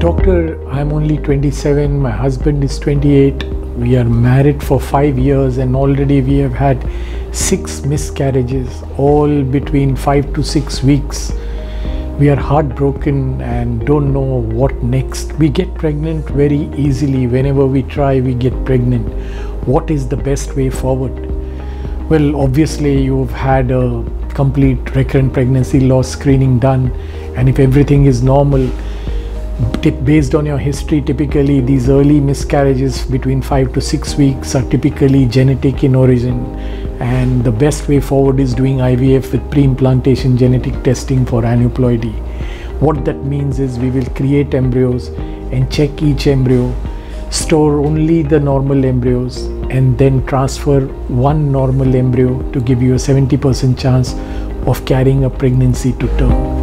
Doctor, I'm only 27, my husband is 28. We are married for five years, and already we have had six miscarriages, all between five to six weeks. We are heartbroken and don't know what next. We get pregnant very easily. Whenever we try, we get pregnant. What is the best way forward? Well, obviously, you've had a complete recurrent pregnancy loss screening done, and if everything is normal, based on your history, typically these early miscarriages between five to six weeks are typically genetic in origin. And the best way forward is doing IVF with pre implantation genetic testing for aneuploidy. What that means is we will create embryos and check each embryo, store only the normal embryos, and then transfer one normal embryo to give you a 70% chance of carrying a pregnancy to term.